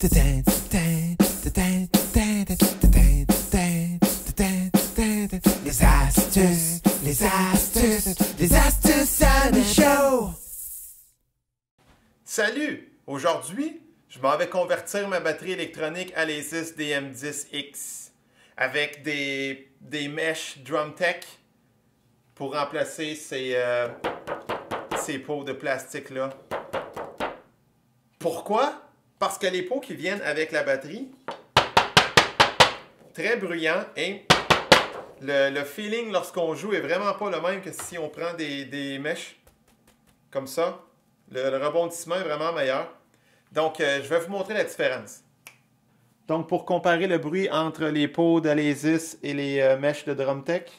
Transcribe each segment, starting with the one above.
Les astuces, les astuces, les astuces à show. Salut! Aujourd'hui, je m'en vais convertir ma batterie électronique Alesis DM10X avec des, des mèches DrumTech pour remplacer ces, euh, ces pots de plastique-là. Pourquoi? Parce que les pots qui viennent avec la batterie, très bruyants et le, le feeling lorsqu'on joue est vraiment pas le même que si on prend des, mèches comme ça. Le, le rebondissement est vraiment meilleur. Donc, euh, je vais vous montrer la différence. Donc, pour comparer le bruit entre les pots d'Alesis et les euh, mèches de DrumTech,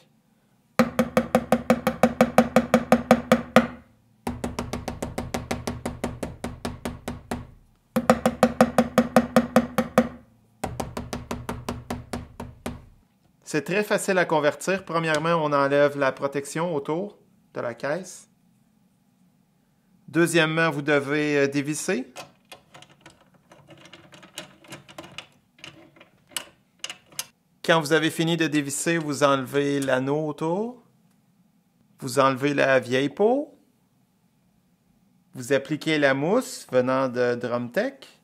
C'est très facile à convertir. Premièrement, on enlève la protection autour de la caisse. Deuxièmement, vous devez euh, dévisser. Quand vous avez fini de dévisser, vous enlevez l'anneau autour. Vous enlevez la vieille peau. Vous appliquez la mousse venant de DrumTech.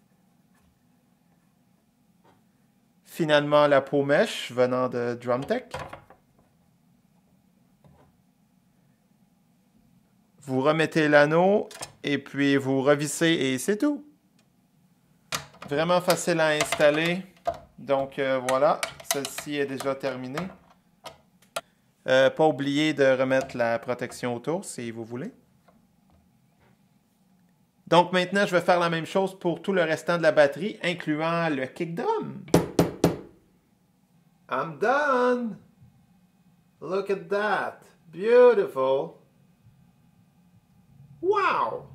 Finalement, la peau mèche venant de DrumTech. Vous remettez l'anneau et puis vous revissez et c'est tout. Vraiment facile à installer. Donc euh, voilà, celle-ci est déjà terminée. Euh, pas oublier de remettre la protection autour si vous voulez. Donc maintenant, je vais faire la même chose pour tout le restant de la batterie, incluant le kick drum. I'm done. Look at that. Beautiful. Wow.